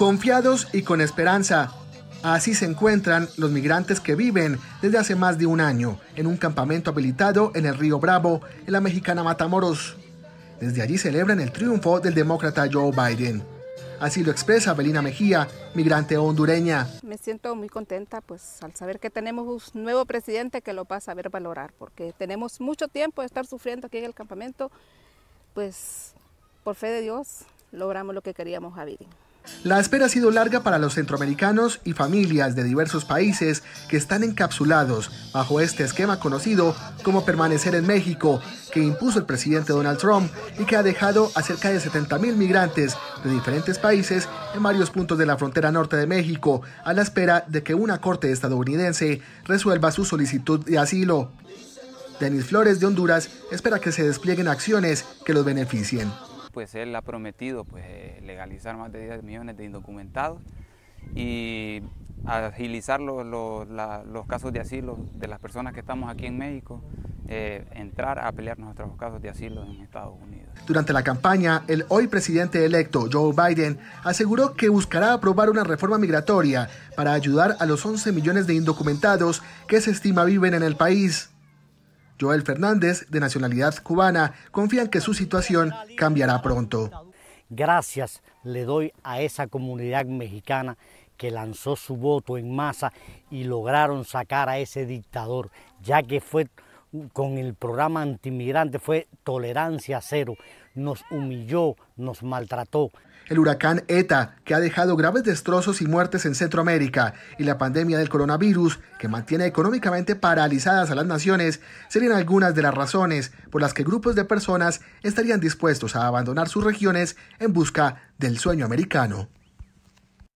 confiados y con esperanza. Así se encuentran los migrantes que viven desde hace más de un año en un campamento habilitado en el río Bravo, en la mexicana Matamoros. Desde allí celebran el triunfo del demócrata Joe Biden. Así lo expresa Belina Mejía, migrante hondureña. Me siento muy contenta pues al saber que tenemos un nuevo presidente que lo va a saber valorar, porque tenemos mucho tiempo de estar sufriendo aquí en el campamento, pues por fe de Dios logramos lo que queríamos a Biden. La espera ha sido larga para los centroamericanos y familias de diversos países que están encapsulados bajo este esquema conocido como permanecer en México, que impuso el presidente Donald Trump y que ha dejado a cerca de 70 mil migrantes de diferentes países en varios puntos de la frontera norte de México, a la espera de que una corte estadounidense resuelva su solicitud de asilo. Denis Flores de Honduras espera que se desplieguen acciones que los beneficien pues él ha prometido pues, legalizar más de 10 millones de indocumentados y agilizar los, casos de asilo de las personas que estamos aquí en México, eh, entrar a pelear nuestros casos de asilo en Estados Unidos. Durante la campaña, el hoy presidente electo Joe Biden aseguró que buscará aprobar una reforma migratoria para ayudar a los 11 millones de indocumentados que se estima viven en el país. Joel Fernández, de nacionalidad cubana, confía en que su situación cambiará pronto. Gracias le doy a esa comunidad mexicana que lanzó su voto en masa y lograron sacar a ese dictador, ya que fue con el programa antimigrante, fue tolerancia cero, nos humilló, nos maltrató. El huracán ETA, que ha dejado graves destrozos y muertes en Centroamérica, y la pandemia del coronavirus, que mantiene económicamente paralizadas a las naciones, serían algunas de las razones por las que grupos de personas estarían dispuestos a abandonar sus regiones en busca del sueño americano.